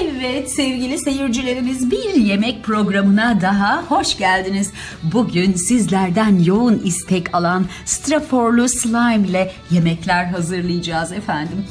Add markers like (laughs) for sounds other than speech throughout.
Evet sevgili seyircilerimiz bir yemek programına daha hoş geldiniz. Bugün sizlerden yoğun istek alan straforlu slime ile yemekler hazırlayacağız efendim.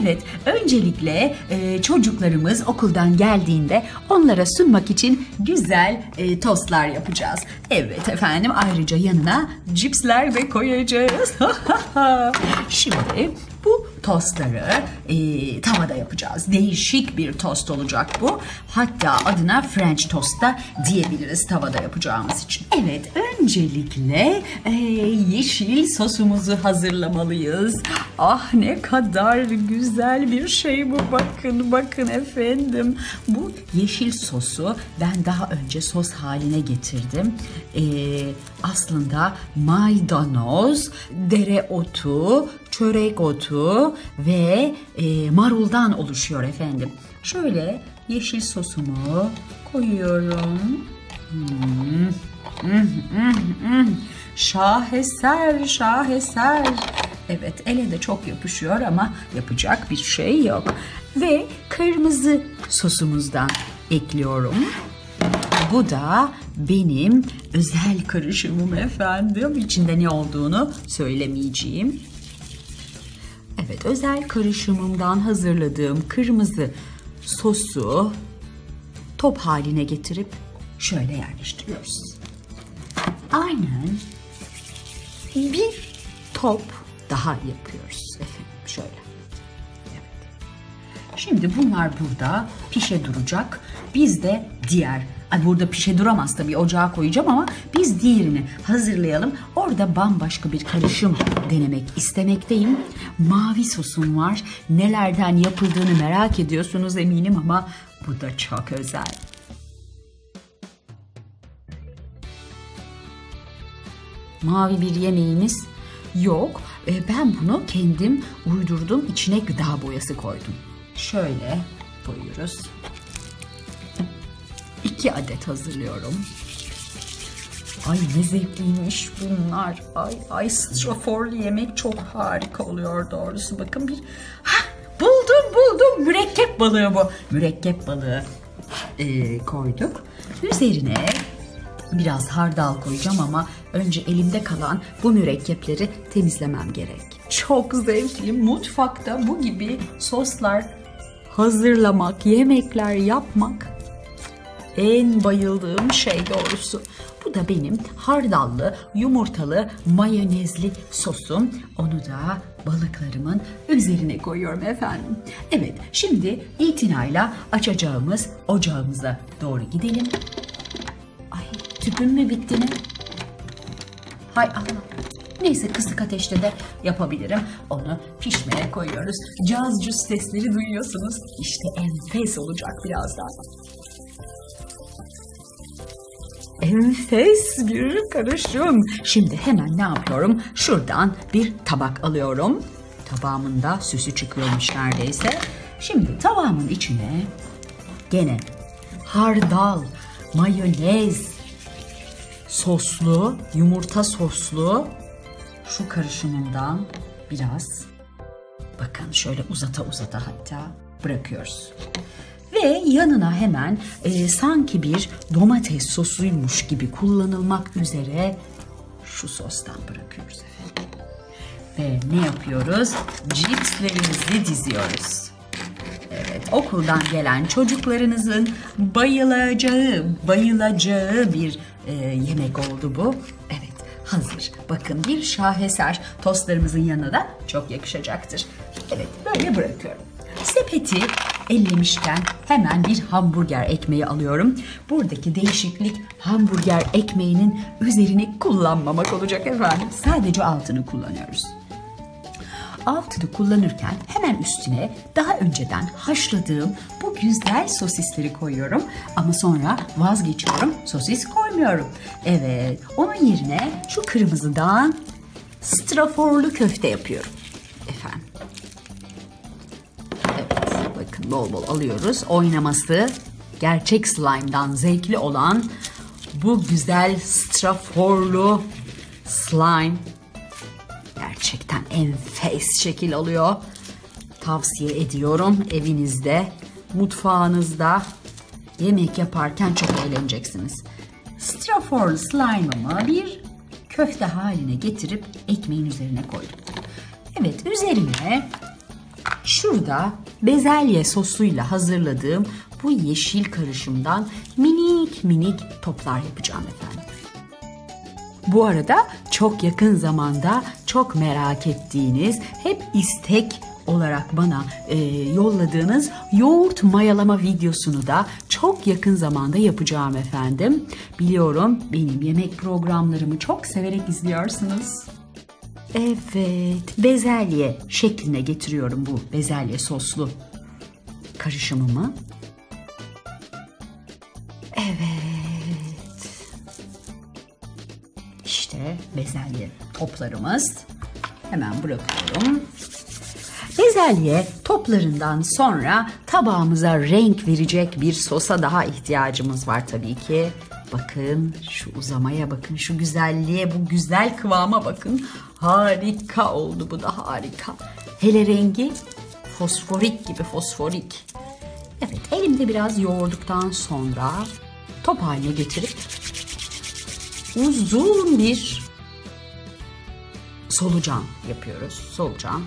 Evet öncelikle e, çocuklarımız okuldan geldiğinde onlara sunmak için güzel e, tostlar yapacağız. Evet efendim ayrıca yanına cipsler de koyacağız. (laughs) Şimdi bu tostları e, tavada yapacağız. Değişik bir tost olacak bu. Hatta adına French tost da diyebiliriz tavada yapacağımız için. Evet öncelikle e, yeşil sosumuzu hazırlamalıyız. Ah ne kadar güzel bir şey bu bakın bakın efendim. Bu yeşil sosu ben daha önce sos haline getirdim. E, aslında maydanoz, dereotu, çörek otu ve e, maruldan oluşuyor efendim. Şöyle yeşil sosumu koyuyorum. Hmm. Hmm, hmm. Şaheser, şaheser. Evet, ele de çok yapışıyor ama yapacak bir şey yok. Ve kırmızı sosumuzdan ekliyorum. Bu da benim özel karışımım efendim. İçinde ne olduğunu söylemeyeceğim. Evet, özel karışımımdan hazırladığım kırmızı sosu top haline getirip şöyle yerleştiriyoruz. Aynen bir top daha yapıyoruz efendim şöyle. Evet. Şimdi bunlar burada pişe duracak. Biz de diğer Burada pişe duramaz tabii ocağa koyacağım ama biz diğerini hazırlayalım. Orada bambaşka bir karışım denemek istemekteyim. Mavi sosum var. Nelerden yapıldığını merak ediyorsunuz eminim ama bu da çok özel. Mavi bir yemeğimiz yok. E, ben bunu kendim uydurdum. İçine gıda boyası koydum. Şöyle koyuyoruz. 2 adet hazırlıyorum. Ay ne zevkliymiş bunlar. Ay ay straforlu yemek çok harika oluyor doğrusu. Bakın bir ha buldum buldum mürekkep balığı bu. Mürekkep balığı e, koyduk. Üzerine biraz hardal koyacağım ama önce elimde kalan bu mürekkepleri temizlemem gerek. Çok zevkli mutfakta bu gibi soslar hazırlamak, yemekler yapmak en bayıldığım şey doğrusu. Bu da benim hardallı, yumurtalı, mayonezli sosum. Onu da balıklarımın üzerine koyuyorum efendim. Evet, şimdi itinayla açacağımız ocağımıza doğru gidelim. Ay, tüpüm mü bitti mi? Hay Allah. Neyse kısık ateşte de yapabilirim. Onu pişmeye koyuyoruz. Caz cüz sesleri duyuyorsunuz. İşte enfes olacak birazdan enfes bir karışım. Şimdi hemen ne yapıyorum? Şuradan bir tabak alıyorum. Tabağımın da süsü çıkıyormuş neredeyse. Şimdi tabağımın içine gene hardal, mayonez, soslu, yumurta soslu şu karışımından biraz bakın şöyle uzata uzata hatta bırakıyoruz. Ve yanına hemen e, sanki bir domates sosuymuş gibi kullanılmak üzere şu sostan bırakıyoruz. Ve ne yapıyoruz? Cipslerimizi diziyoruz. Evet, okuldan gelen çocuklarınızın bayılacağı, bayılacağı bir e, yemek oldu bu. Evet, hazır. Bakın bir şaheser tostlarımızın yanına da çok yakışacaktır. Evet, böyle bırakıyorum. Sepeti ellemişken hemen bir hamburger ekmeği alıyorum. Buradaki değişiklik hamburger ekmeğinin üzerini kullanmamak olacak efendim. Sadece altını kullanıyoruz. Altını kullanırken hemen üstüne daha önceden haşladığım bu güzel sosisleri koyuyorum. Ama sonra vazgeçiyorum. Sosis koymuyorum. Evet, onun yerine şu kırmızıdan straforlu köfte yapıyorum. Bol bol alıyoruz. Oynaması gerçek slime'dan zevkli olan bu güzel straforlu slime gerçekten enfes şekil alıyor. Tavsiye ediyorum evinizde mutfağınızda yemek yaparken çok eğleneceksiniz. Strafor slime'ımı bir köfte haline getirip ekmeğin üzerine koydum. Evet üzerine şurada bezelye sosuyla hazırladığım bu yeşil karışımdan minik minik toplar yapacağım efendim. Bu arada çok yakın zamanda çok merak ettiğiniz, hep istek olarak bana e, yolladığınız yoğurt mayalama videosunu da çok yakın zamanda yapacağım efendim. Biliyorum benim yemek programlarımı çok severek izliyorsunuz. Evet, bezelye şekline getiriyorum bu bezelye soslu karışımımı. Evet. İşte bezelye toplarımız. Hemen bırakıyorum. Bezelye toplarından sonra tabağımıza renk verecek bir sosa daha ihtiyacımız var tabii ki. Bakın şu uzamaya bakın, şu güzelliğe, bu güzel kıvama bakın. Harika oldu bu da harika. Hele rengi fosforik gibi fosforik. Evet elimde biraz yoğurduktan sonra top haline getirip uzun bir solucan yapıyoruz. Solucan.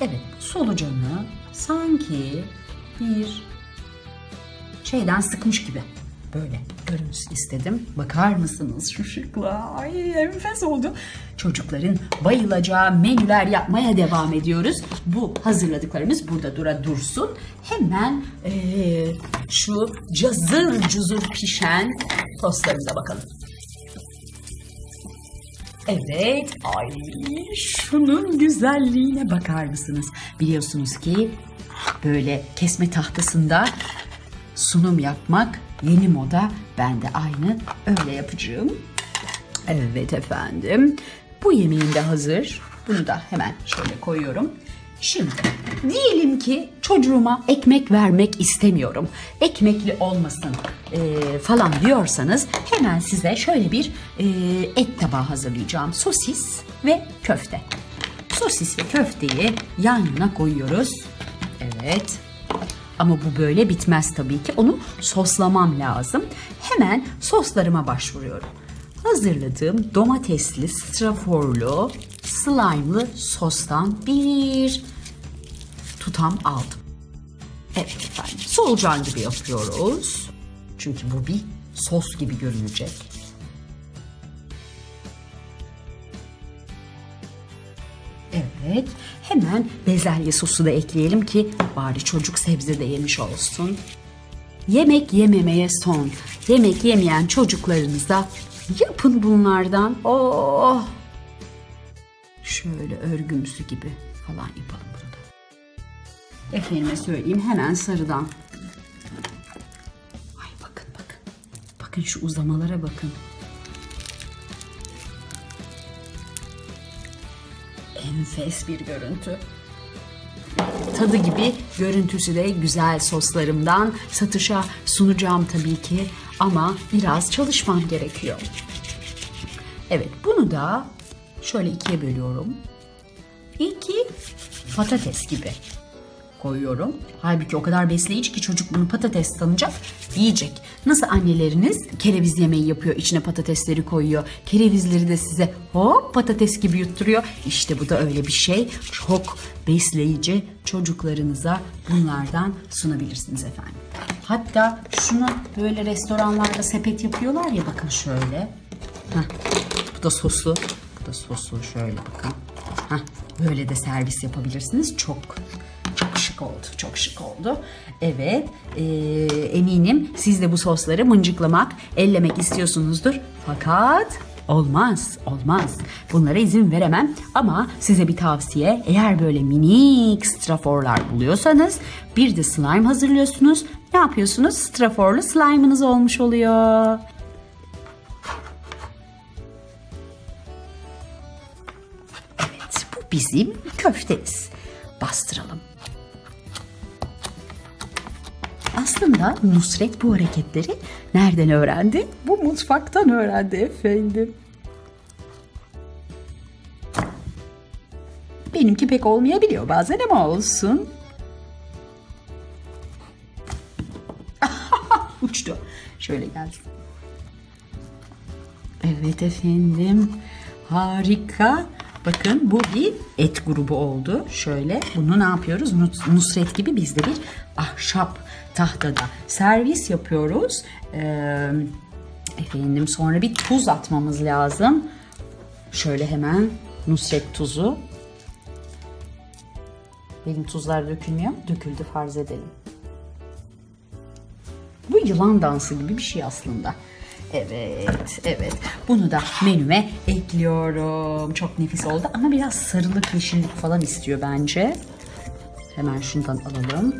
Evet solucanı sanki bir şeyden sıkmış gibi böyle görünsün istedim. Bakar mısınız şu şıkla? Ay enfes oldu. Çocukların bayılacağı menüler yapmaya devam ediyoruz. Bu hazırladıklarımız burada dura dursun. Hemen ee, şu cazır cuzur pişen tostlarımıza bakalım. Evet, ay şunun güzelliğine bakar mısınız? Biliyorsunuz ki böyle kesme tahtasında sunum yapmak yeni moda. Ben de aynı öyle yapacağım. Evet efendim. Bu yemeğim de hazır. Bunu da hemen şöyle koyuyorum. Şimdi diyelim ki çocuğuma ekmek vermek istemiyorum. Ekmekli olmasın e, falan diyorsanız hemen size şöyle bir e, et tabağı hazırlayacağım. Sosis ve köfte. Sosis ve köfteyi yan yana koyuyoruz. Evet. Ama bu böyle bitmez tabii ki. Onu soslamam lazım. Hemen soslarıma başvuruyorum. Hazırladığım domatesli, straforlu, slime'lı sostan bir tutam aldım. Evet efendim. Solucan gibi yapıyoruz. Çünkü bu bir sos gibi görünecek. Evet. Hemen bezelye sosu da ekleyelim ki bari çocuk sebze de yemiş olsun. Yemek yememeye son. Yemek yemeyen çocuklarınıza yapın bunlardan. Oh! Şöyle örgümsü gibi falan yapalım bunu da. Efendime söyleyeyim hemen sarıdan. Ay bakın bakın. Bakın şu uzamalara bakın. Enfes bir görüntü. Tadı gibi görüntüsü de güzel soslarımdan satışa sunacağım tabii ki ama biraz çalışmam gerekiyor. Evet bunu da şöyle ikiye bölüyorum. İki patates gibi koyuyorum. Halbuki o kadar besleyici ki çocuk bunu patates sanacak, yiyecek. Nasıl anneleriniz kereviz yemeği yapıyor, içine patatesleri koyuyor. Kerevizleri de size hop patates gibi yutturuyor. İşte bu da öyle bir şey. Çok besleyici çocuklarınıza bunlardan sunabilirsiniz efendim. Hatta şunu böyle restoranlarda sepet yapıyorlar ya bakın şöyle. Heh, bu da soslu. Bu da soslu şöyle bakın. Heh, böyle de servis yapabilirsiniz. Çok şık oldu. Çok şık oldu. Evet. E, eminim siz de bu sosları mıncıklamak, ellemek istiyorsunuzdur. Fakat olmaz, olmaz. Bunlara izin veremem ama size bir tavsiye. Eğer böyle minik straforlar buluyorsanız bir de slime hazırlıyorsunuz. Ne yapıyorsunuz? Straforlu slime'ınız olmuş oluyor. Evet, bu bizim köftemiz. Bastıralım. Aslında Nusret bu hareketleri nereden öğrendi? Bu mutfaktan öğrendi efendim. Benimki pek olmayabiliyor bazen ama olsun. (laughs) uçtu. Şöyle gelsin. Evet efendim. Harika. Bakın bu bir et grubu oldu. Şöyle bunu ne yapıyoruz? Nus- Nusret gibi biz de bir ahşap tahtada servis yapıyoruz. Ee, efendim sonra bir tuz atmamız lazım. Şöyle hemen Nusret tuzu. Benim tuzlar dökülmüyor. Döküldü farz edelim. Bu yılan dansı gibi bir şey aslında. Evet, evet. Bunu da menüme ekliyorum. Çok nefis oldu ama biraz sarılık, yeşillik falan istiyor bence. Hemen şundan alalım.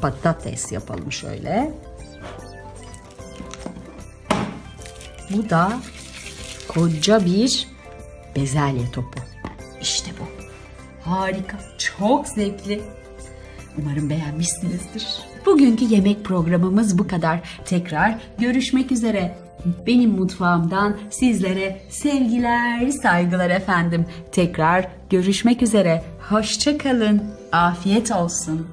Patates yapalım şöyle. Bu da koca bir bezelye topu. İşte bu. Harika, çok zevkli. Umarım beğenmişsinizdir. Bugünkü yemek programımız bu kadar. Tekrar görüşmek üzere. Benim mutfağımdan sizlere sevgiler, saygılar efendim. Tekrar görüşmek üzere. Hoşça kalın. Afiyet olsun.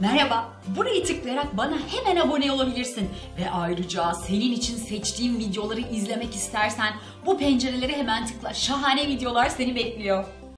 Merhaba, burayı tıklayarak bana hemen abone olabilirsin. Ve ayrıca senin için seçtiğim videoları izlemek istersen bu pencereleri hemen tıkla. Şahane videolar seni bekliyor.